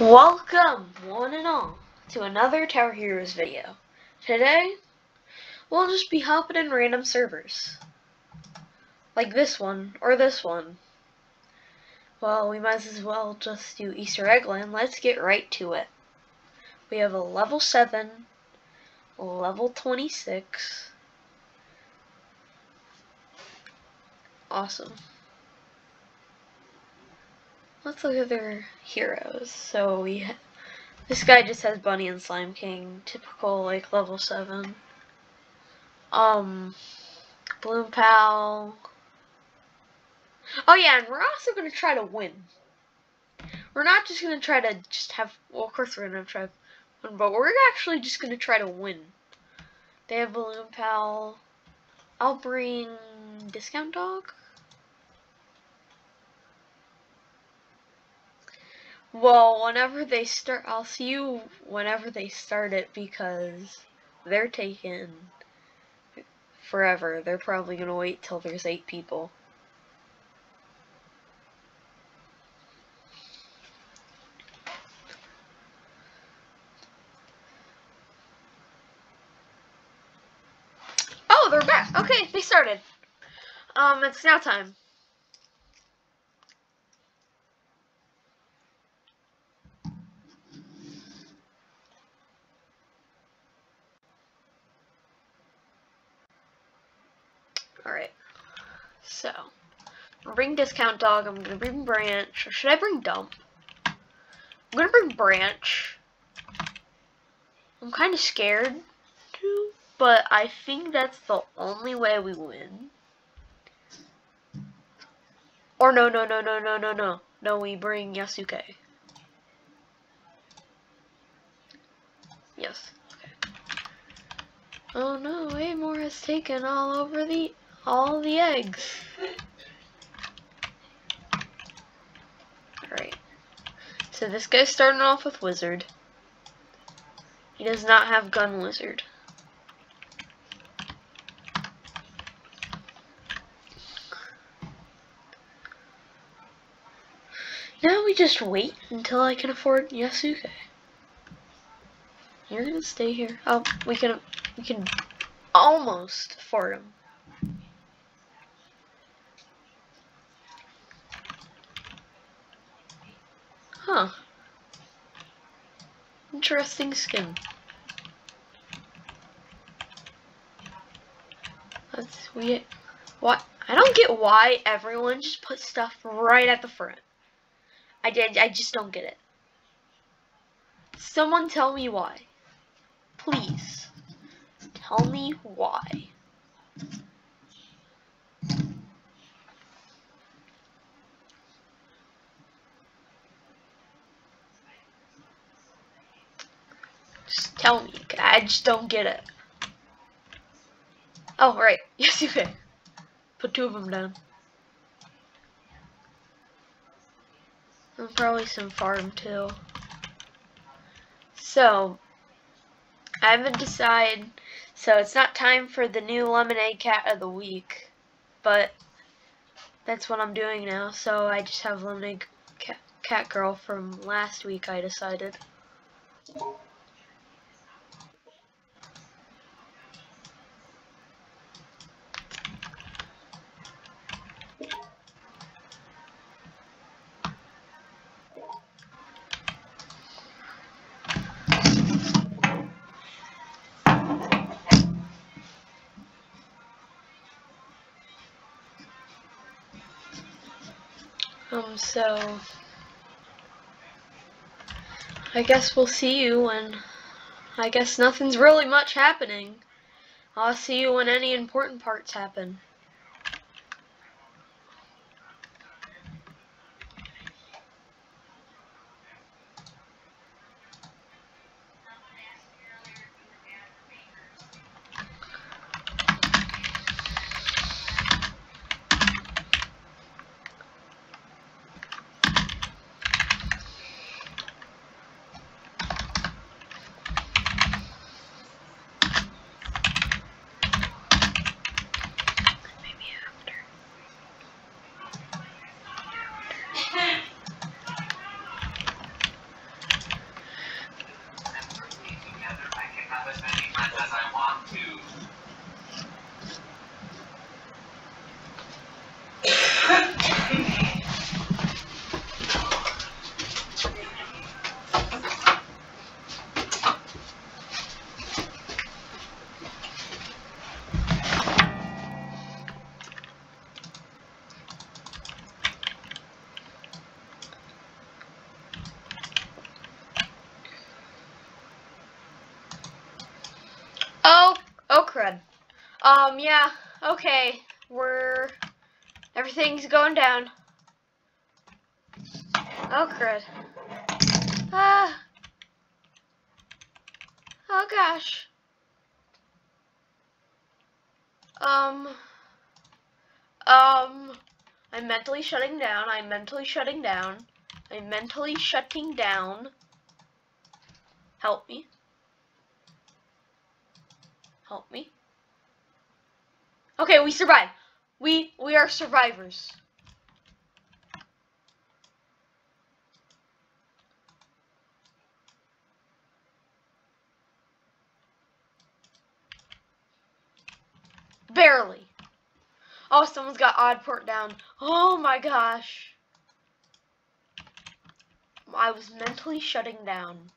Welcome, one and all, to another Tower Heroes video. Today, we'll just be hopping in random servers. Like this one, or this one. Well, we might as well just do Easter Egg Land. Let's get right to it. We have a level 7, level 26. Awesome. Let's look at their heroes. So we, this guy just has Bunny and Slime King, typical like level seven. Um, Balloon Pal. Oh yeah, and we're also gonna try to win. We're not just gonna try to just have. Well, of course we're gonna try, win, but we're actually just gonna try to win. They have Balloon Pal. I'll bring Discount Dog. Well, whenever they start, I'll see you whenever they start it because they're taking forever. They're probably going to wait till there's eight people. Oh, they're back. Okay, they started. Um, it's now time. Alright. So, bring Discount Dog, I'm gonna bring Branch, or should I bring Dump? I'm gonna bring Branch. I'm kinda scared to, but I think that's the only way we win. Or no, no, no, no, no, no, no. No, we bring Yasuke. Yes. Okay. Oh no, Amor has taken all over the all the eggs. Alright. So this guy's starting off with Wizard. He does not have Gun Wizard. Now we just wait until I can afford Yasuke. You're gonna stay here. Oh, we can we can almost afford him. Huh. Interesting skin. That's weird. What? I don't get why everyone just puts stuff right at the front. I did. I just don't get it. Someone tell me why. Please. Tell me why. Tell me. I just don't get it. Oh, right. Yes, you can. Put two of them down. And probably some farm too. So, I haven't decided. So it's not time for the new lemonade cat of the week, but that's what I'm doing now. So I just have lemonade cat, cat girl from last week. I decided. So, I guess we'll see you when, I guess nothing's really much happening. I'll see you when any important parts happen. Okay. We're... Everything's going down. Oh, crud. Ah. Oh, gosh. Um... Um... I'm mentally shutting down. I'm mentally shutting down. I'm mentally shutting down. Help me. Help me. Okay, we survived. We we are survivors. Barely. Oh, someone's got odd port down. Oh my gosh. I was mentally shutting down.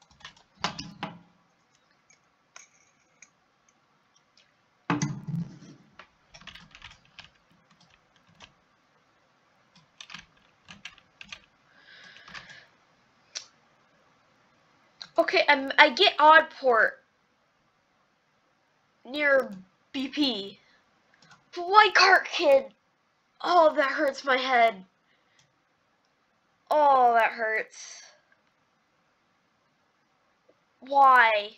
Okay, I'm, I get odd port near BP. White cart kid. Oh, that hurts my head. Oh, that hurts. Why?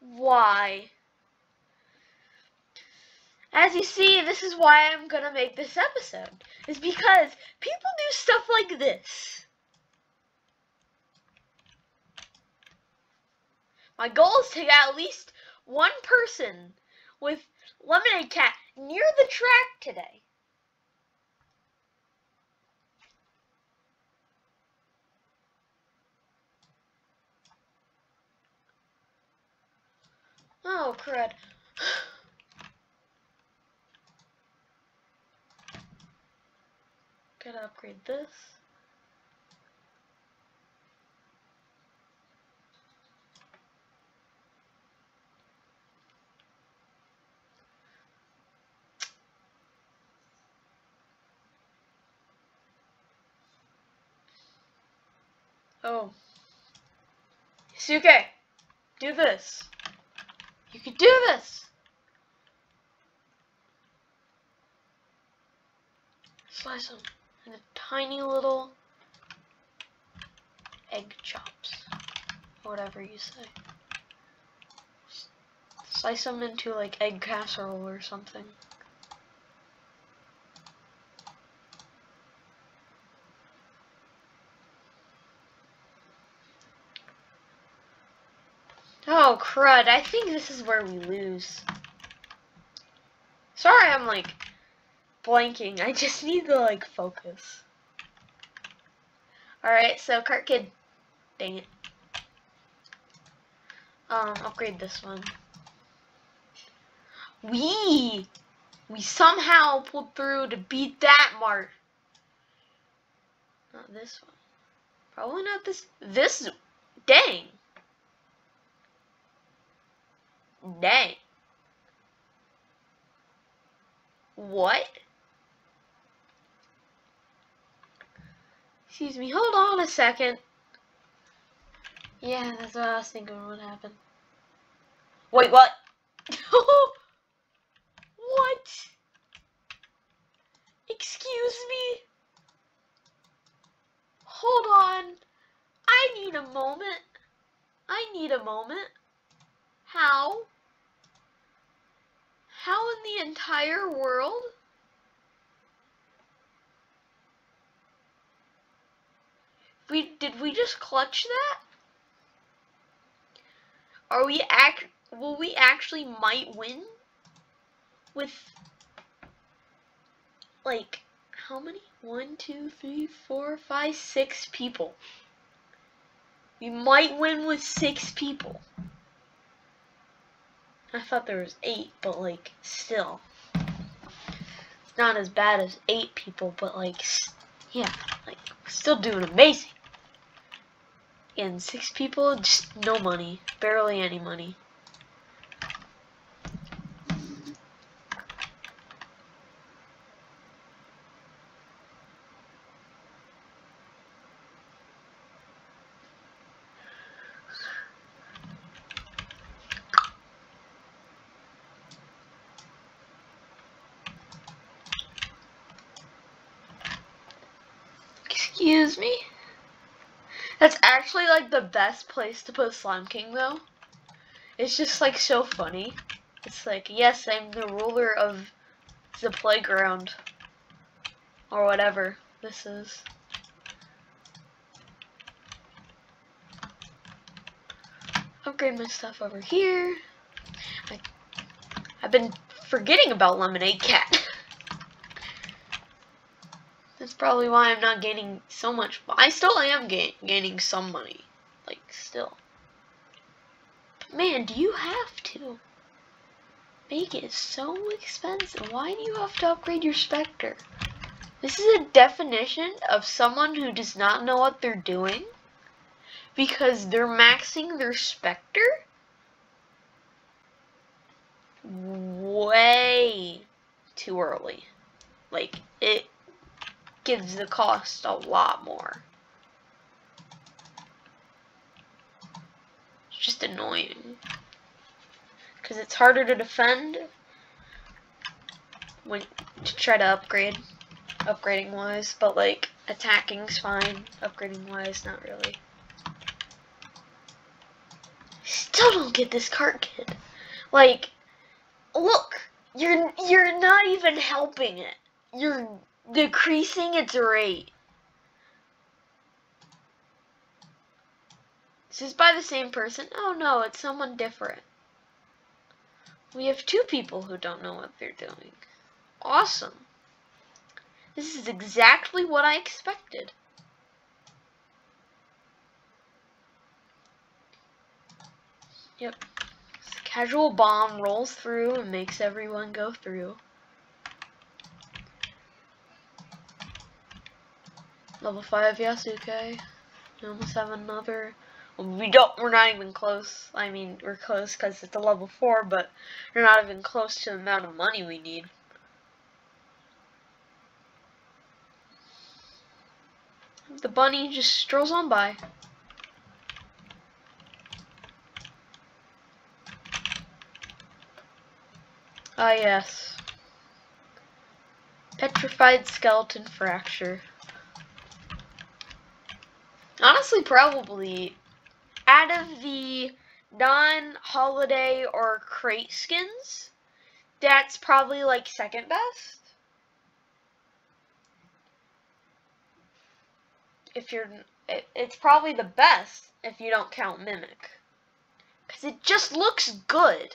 Why? As you see, this is why I'm gonna make this episode. Is because people do stuff like this. My goal is to get at least one person with Lemonade Cat near the track today. Oh, crud. Gotta upgrade this. Oh. Suke, do this. You can do this. Slice them into tiny little egg chops. Whatever you say. Slice them into like egg casserole or something. Oh, crud. I think this is where we lose. Sorry I'm, like, blanking. I just need to, like, focus. Alright, so Cart Kid. Dang it. Um, upgrade this one. We! We somehow pulled through to beat that mark. Not this one. Probably not this. This. Dang. Dang. What? Excuse me, hold on a second. Yeah, that's what I was thinking would happen. Wait, what? what? Excuse me? Hold on. I need a moment. I need a moment. How? How in the entire world? We did we just clutch that? Are we act will we actually might win with like how many? One, two, three, four, five, six people. We might win with six people. I thought there was eight, but like, still. It's not as bad as eight people, but like, yeah, like, still doing amazing. And six people, just no money. Barely any money. Excuse me? That's actually like the best place to put Slime King though. It's just like so funny. It's like, yes, I'm the ruler of the playground. Or whatever this is. Upgrade my stuff over here. I, I've been forgetting about Lemonade Cat. That's probably why I'm not gaining so much. I still am gain, gaining some money. Like, still. Man, do you have to? Make it so expensive. Why do you have to upgrade your Spectre? This is a definition of someone who does not know what they're doing because they're maxing their Spectre way too early. Like, it gives the cost a lot more. It's just annoying. Because it's harder to defend when to try to upgrade, upgrading wise, but like attacking's fine, upgrading wise, not really. Still don't get this cart kid. Like, look, you're you're not even helping it. You're decreasing its rate. This is this by the same person? Oh no, it's someone different. We have two people who don't know what they're doing. Awesome. This is exactly what I expected. Yep. Casual bomb rolls through and makes everyone go through. Level 5 Yasuke. We almost have another. We don't, we're not even close. I mean, we're close because it's a level 4, but we're not even close to the amount of money we need. The bunny just strolls on by. Ah, yes. Petrified skeleton fracture. Honestly, probably out of the non-holiday or crate skins, that's probably like second best. If you're, it, it's probably the best if you don't count Mimic. Because it just looks good.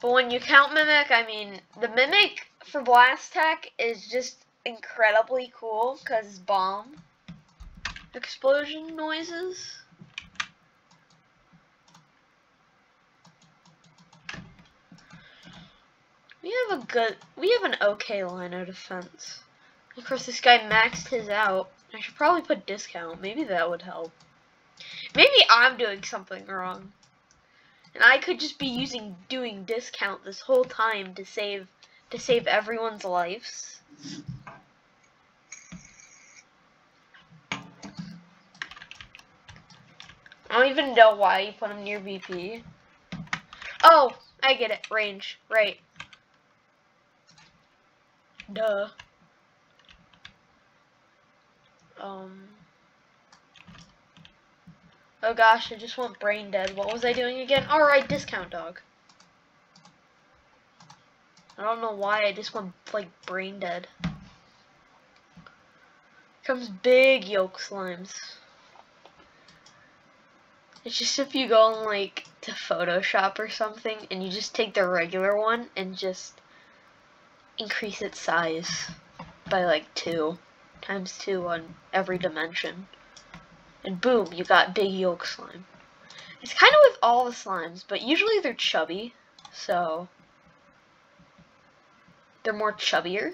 But when you count Mimic, I mean, the Mimic for Blast Tech is just incredibly cool because bomb explosion noises. We have a good, we have an okay line of defense. Of course, this guy maxed his out. I should probably put discount. Maybe that would help. Maybe I'm doing something wrong. And I could just be using doing discount this whole time to save to save everyone's lives. I don't even know why you put him near BP. Oh, I get it. Range. Right. Duh. Um... Oh gosh, I just went brain dead. What was I doing again? Alright, discount dog. I don't know why, I just went like brain dead. Comes big yolk slimes. It's just if you go like to Photoshop or something and you just take the regular one and just increase its size by like two times two on every dimension. And boom, you got big yolk slime. It's kind of with all the slimes, but usually they're chubby, so they're more chubbier.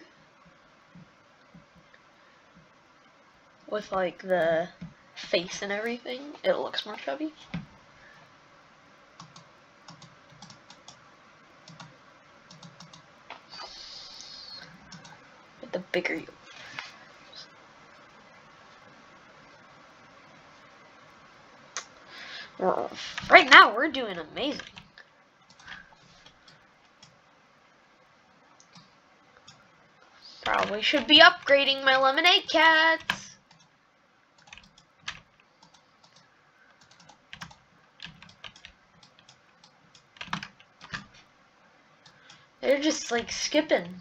With like the face and everything, it looks more chubby. With the bigger yolk. Right now we're doing amazing. Probably should be upgrading my lemonade cats. They're just like skipping,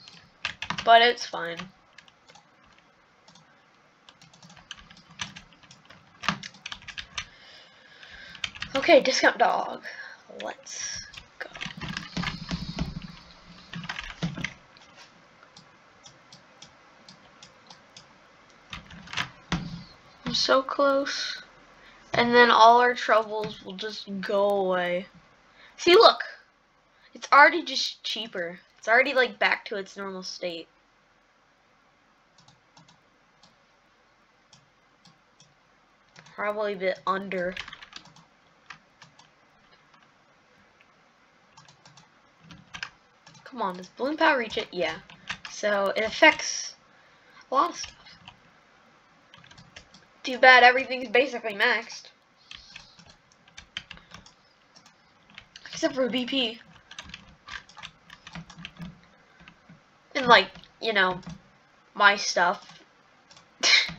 but it's fine. Okay, discount dog. Let's go. I'm so close. And then all our troubles will just go away. See, look. It's already just cheaper. It's already like back to its normal state. Probably a bit under. On, does balloon power reach it? Yeah. So it affects a lot of stuff. Too bad everything's basically maxed. Except for BP. And like, you know, my stuff.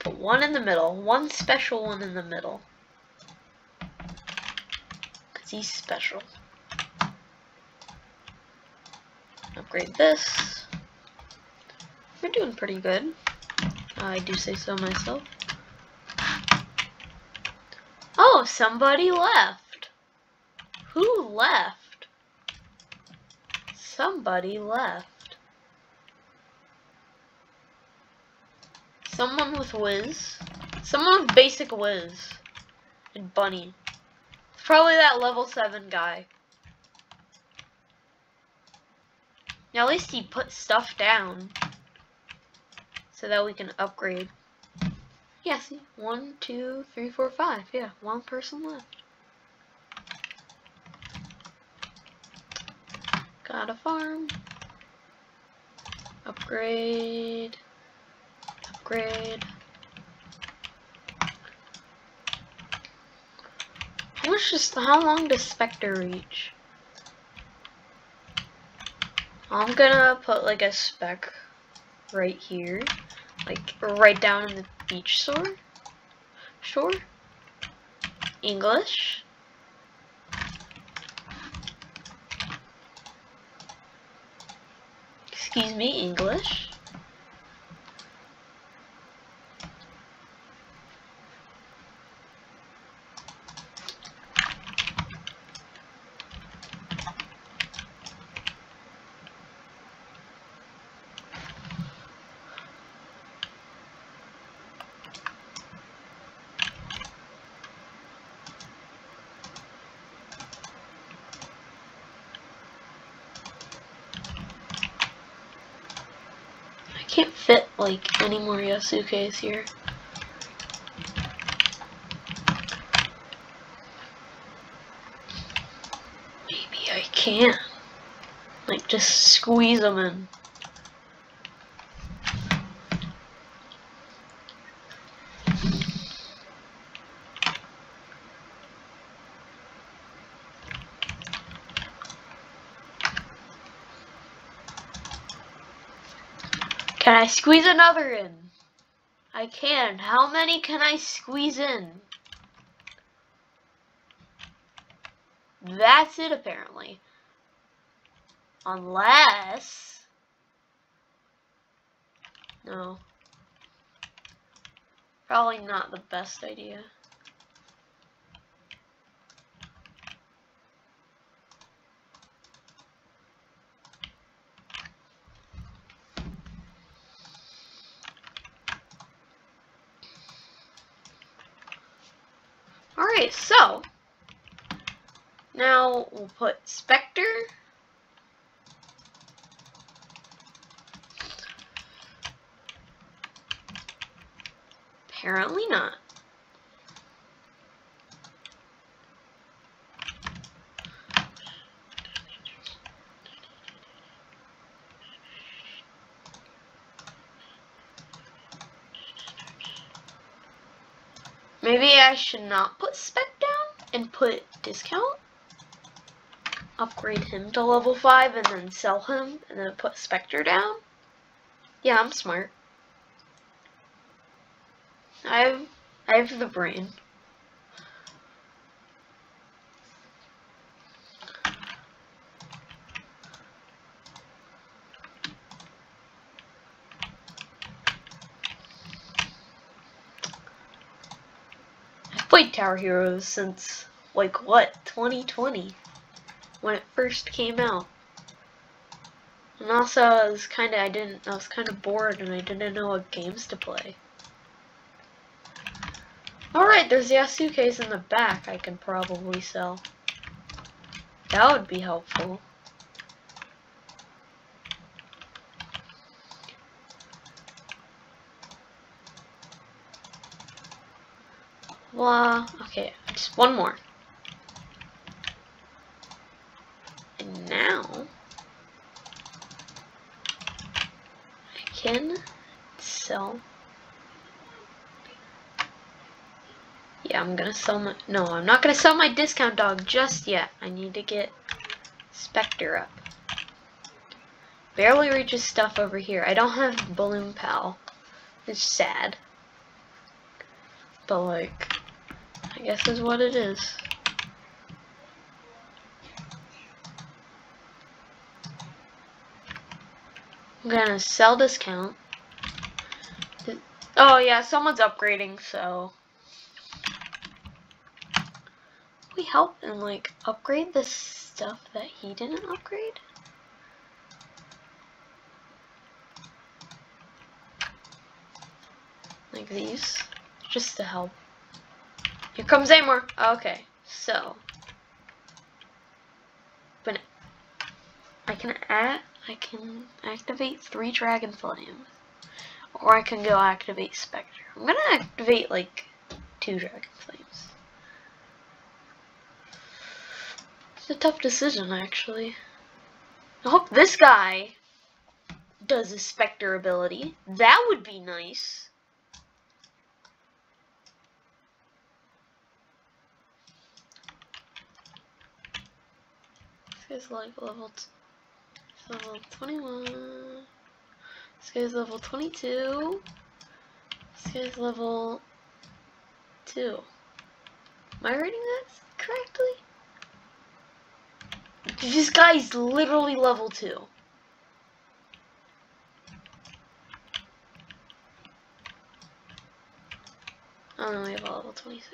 put one in the middle. One special one in the middle. Special. Upgrade this. We're doing pretty good. I do say so myself. Oh, somebody left. Who left? Somebody left. Someone with Wiz. Someone with basic Wiz. And Bunny. Probably that level 7 guy. Now at least he put stuff down. So that we can upgrade. Yeah, see? One, two, three, four, five. Yeah, one person left. Got a farm. Upgrade. Upgrade. How long does Spectre reach? I'm gonna put like a spec right here. Like right down in the beach shore. Shore. English. Excuse me, English. I can't fit like any more Yasuke's here. Maybe I can. Like just squeeze them in. I squeeze another in? I can. How many can I squeeze in? That's it, apparently. Unless... No. Probably not the best idea. Alright, so now we'll put Spectre. Apparently not. Maybe I should not put spec down and put discount? upgrade him to level 5 and then sell him and then put Spectre down? Yeah, I'm smart. I have, I have the brain. I've played Tower Heroes since, like, what, 2020? When it first came out. And also, I was kind of, I didn't, I was kind of bored and I didn't know what games to play. Alright, there's the Yasuke's in the back I can probably sell. That would be helpful. Blah. Okay, just one more. And now I can sell. Yeah, I'm gonna sell my. No, I'm not gonna sell my discount dog just yet. I need to get Spectre up. Barely reaches stuff over here. I don't have Balloon Pal. It's sad. But like, guess is what it is. I'm gonna sell discount. Oh yeah, someone's upgrading, so we help and like upgrade the stuff that he didn't upgrade? Like these, just to help. Here comes Amor. Okay, so, but I can add, I can activate three Dragon Flames, or I can go activate Spectre. I'm gonna activate like two Dragon Flames. It's a tough decision, actually. I hope this guy does his Spectre ability. That would be nice. Guy's like level, level 21. This guy's level 22. This guy's level 2. Am I reading that correctly? This guy's literally level 2. Oh no, we have a level 26.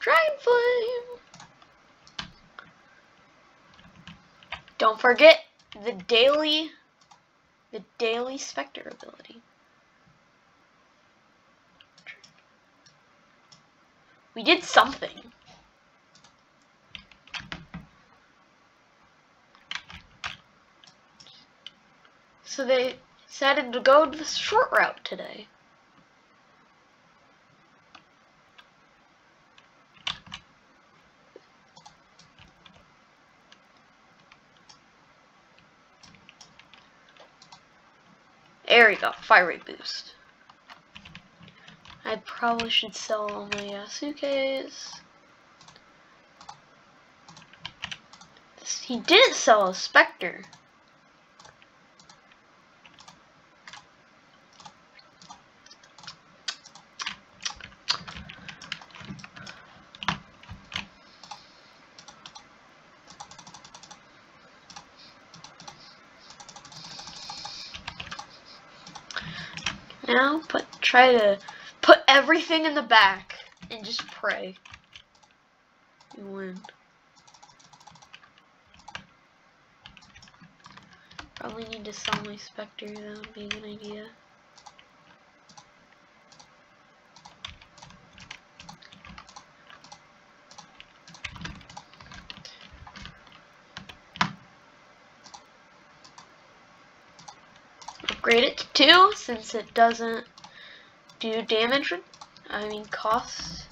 Dragonflame! Dragonflame! Don't forget the daily, the daily Spectre ability. We did something. So they decided to go the short route today. There we go, fire rate boost. I probably should sell all my suitcase. He didn't sell a Spectre. Now, put try to put everything in the back and just pray. You win. Probably need to sell my Spectre, that would be a good idea. Upgrade it to 2 since it doesn't do damage, I mean costs.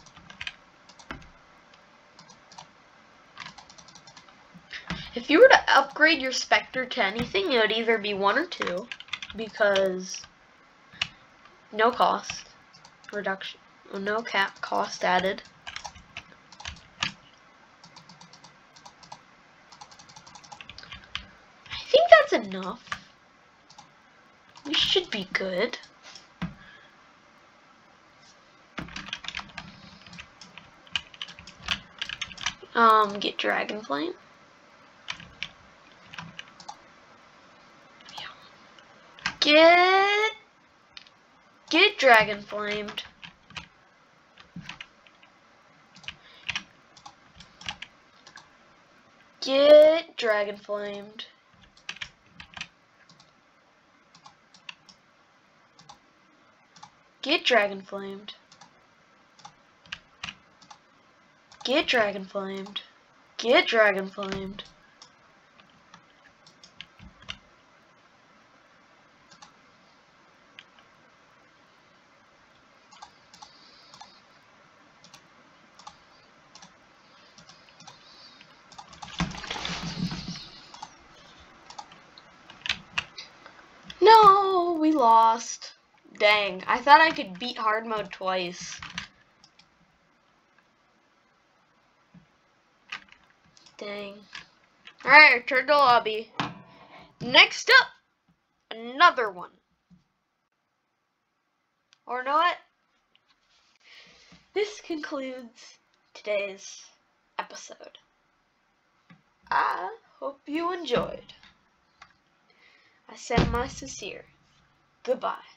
If you were to upgrade your Spectre to anything, it would either be 1 or 2, because no cost reduction. No cap cost added. I think that's enough. We should be good. Um, get Dragon Flame. Get get dragon flamed. Get dragon flamed. Get dragon flamed. Get dragon flamed. Get dragon flamed. No, we lost. Dang, I thought I could beat hard mode twice. Dang. Alright, return to lobby. Next up, another one. Or know what? This concludes today's episode. I hope you enjoyed. I send my sincere goodbye.